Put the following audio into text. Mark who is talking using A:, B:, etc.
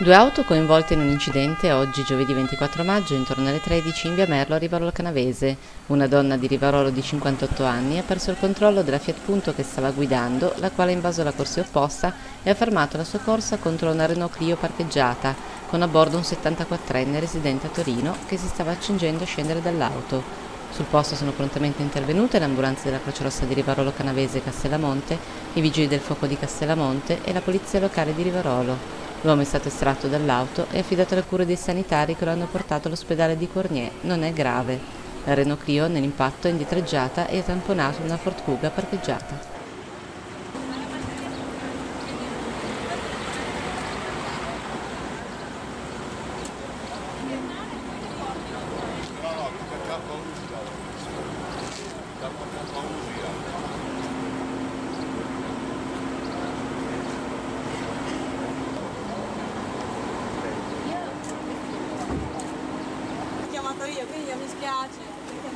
A: Due auto coinvolte in un incidente oggi, giovedì 24 maggio, intorno alle 13 in via Merlo a Rivarolo Canavese. Una donna di Rivarolo di 58 anni ha perso il controllo della Fiat Punto che stava guidando, la quale ha invaso la corsia opposta e ha fermato la sua corsa contro una Renault Clio parcheggiata, con a bordo un 74enne residente a Torino che si stava accingendo a scendere dall'auto. Sul posto sono prontamente intervenute l'ambulanza della Croce Rossa di Rivarolo Canavese e Castellamonte, i vigili del fuoco di Castellamonte e la polizia locale di Rivarolo. L'uomo è stato estratto dall'auto e affidato alle cure dei sanitari che lo hanno portato all'ospedale di Cornier. Non è grave. La Renault Clio nell'impatto è indietreggiata e ha tamponato una Ford Kuga parcheggiata.
B: io, quindi mi spiace.